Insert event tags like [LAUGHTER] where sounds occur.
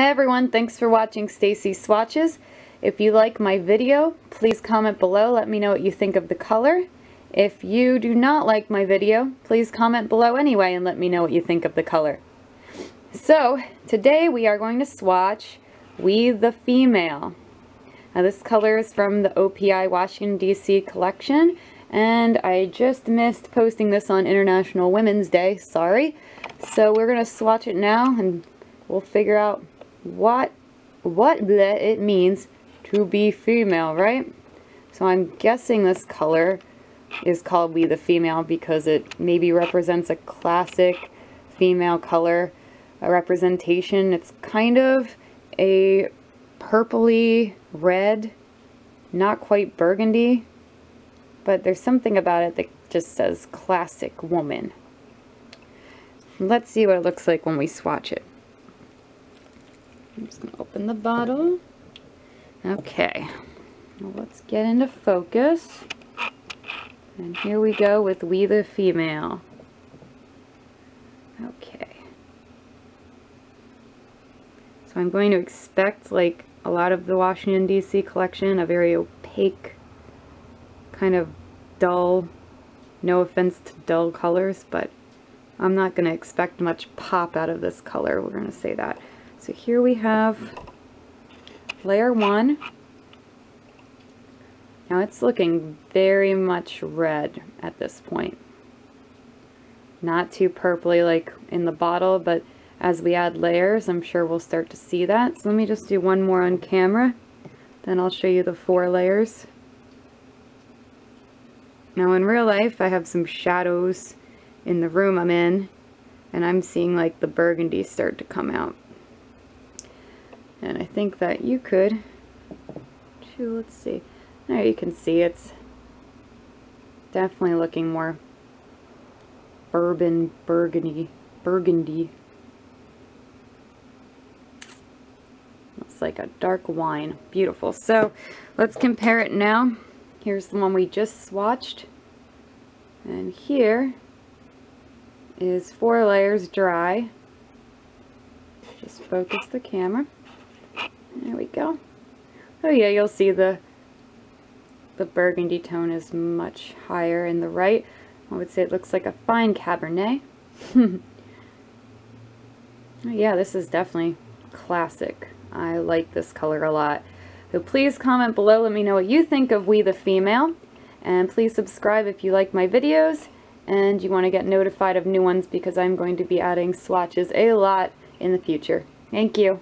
Hey everyone, thanks for watching Stacy Swatches. If you like my video, please comment below, let me know what you think of the color. If you do not like my video, please comment below anyway and let me know what you think of the color. So, today we are going to swatch We the Female. Now this color is from the OPI Washington DC collection and I just missed posting this on International Women's Day, sorry. So we're going to swatch it now and we'll figure out what what it means to be female, right? So I'm guessing this color is called We the Female because it maybe represents a classic female color a representation. It's kind of a purpley red, not quite burgundy, but there's something about it that just says classic woman. Let's see what it looks like when we swatch it. I'm just going to open the bottle. Okay, well, let's get into focus. And here we go with We the Female. Okay. So I'm going to expect, like a lot of the Washington, D.C. collection, a very opaque, kind of dull, no offense to dull colors, but I'm not going to expect much pop out of this color. We're going to say that. So here we have layer one. Now it's looking very much red at this point. Not too purpley like in the bottle, but as we add layers, I'm sure we'll start to see that. So let me just do one more on camera, then I'll show you the four layers. Now in real life, I have some shadows in the room I'm in, and I'm seeing like the burgundy start to come out. And I think that you could, too, let's see. There you can see it's definitely looking more bourbon, burgundy, burgundy. Looks like a dark wine. Beautiful. So let's compare it now. Here's the one we just swatched. And here is four layers dry. Just focus the camera. There we go. Oh yeah, you'll see the the burgundy tone is much higher in the right. I would say it looks like a fine Cabernet. [LAUGHS] oh yeah, this is definitely classic. I like this color a lot. So please comment below, let me know what you think of We the Female. And please subscribe if you like my videos and you want to get notified of new ones because I'm going to be adding swatches a lot in the future. Thank you.